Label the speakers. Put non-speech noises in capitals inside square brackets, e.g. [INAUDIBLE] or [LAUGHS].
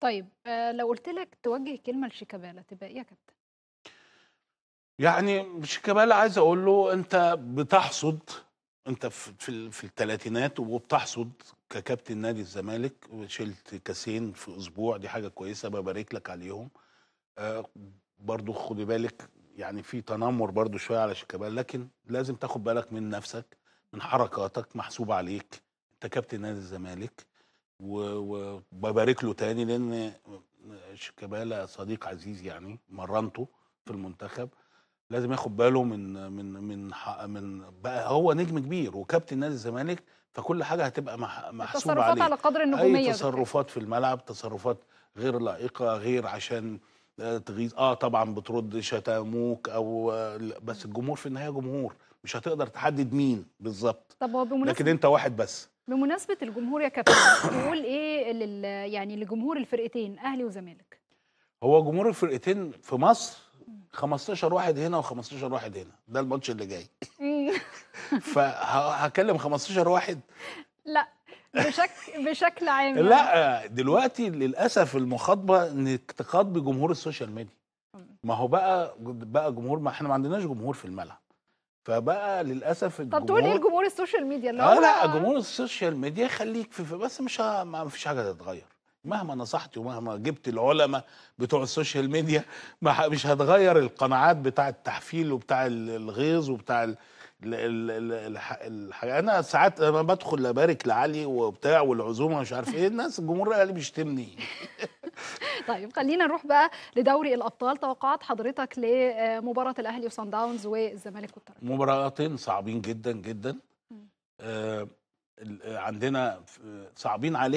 Speaker 1: طيب آآ لو قُلت لك توجّه كلمة لشيكابالا تبقى إيه يا كابتن؟
Speaker 2: يعني شيكابالا عايز أقول له أنت بتحصد أنت في في ال في التلاتينات وبتحصد ككابتن نادي الزمالك وشِلت كاسين في أسبوع دي حاجة كويسة بابارك لك عليهم. آآ برضه خُدي بالِك يعني في تنمُّر برضه شوية على شيكابالا، لكن لازم تاخد بالك من نَفْسك، من حركاتك، محسوبة عليك، أنت كابتن نادي الزمالك و وبابارك له تاني لإن شيكابالا صديق عزيز يعني، مرّنته في المنتخب، لازم ياخد باله من من من من بقى هو نجم كبير وكابتن نادي الزمالك، فكل حاجة هتبقى مح محسوبة
Speaker 1: التصرفات
Speaker 2: عليه.
Speaker 1: على قدر النجومية
Speaker 2: أي
Speaker 1: بالتالي.
Speaker 2: تصرفات في الملعب، تصرفات غير لائقة، غير عشان تغيظ آه طبعًا بترُد شتموك أو ل بس الجمهور في النهاية جمهور، مش هتقدر تحدد مين بالضبط،
Speaker 1: طب هو
Speaker 2: لكن
Speaker 1: بمناسبة
Speaker 2: أنت واحد بس.
Speaker 1: بمناسبة الجمهور يا كابتن [COUGHS] تقول إيه لل يعني لجمهور الفرقتين أهلي وزمالك؟
Speaker 2: هو جمهور الفرقتين في مصر
Speaker 1: إمم.
Speaker 2: 15 واحد هنا و15 واحد هنا، ده الماتش اللي جاي.
Speaker 1: إمم.
Speaker 2: فه هاكلم 15 واحد؟
Speaker 1: لأ بشك بشكل عام يعني.
Speaker 2: لأ، دلوقتي للأسف المخاطبة إنِّك تخاطبي جمهور ال social
Speaker 1: media.
Speaker 2: ما هو بقى بقى جمهور ما إحنا ما عندناش جمهور في الملعب. فبقى للأسف
Speaker 1: طب تقول إيه
Speaker 2: الجمهور
Speaker 1: لجمهور ال social media
Speaker 2: اللي
Speaker 1: هو
Speaker 2: لأ، جمهور ال social media خلّيك في بس مش ما فيش حاجة هتتغيّر، مهما نصحت ومهما جبت العُلما بتوع ال social media مش هتغيّر القناعات بتاع التحفيل وبتاع ال الغيظ وبتاع ال ال ال ال الح الح أنا ساعات لمّا بادخل أبارك لعلي وبتاع والعزومة ومش عارف إيه، الناس الجمهور الأهلي بيشتمني. [LAUGHS]
Speaker 1: طيب خلّينا نروح بقى لدوري الأبطال، توقعات حضرتك لمباراة الأهلي وصن داونز والزمالك والترجي؟
Speaker 2: مباراتين صعبين جدًا، جدًا. ال عندنا صعبين علي